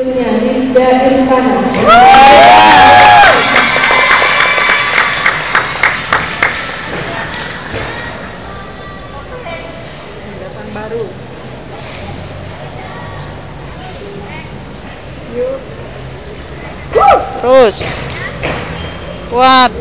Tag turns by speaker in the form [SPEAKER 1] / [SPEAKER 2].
[SPEAKER 1] penyanyi Rinda Irfana.
[SPEAKER 2] Baru.
[SPEAKER 3] Terus. Kuat.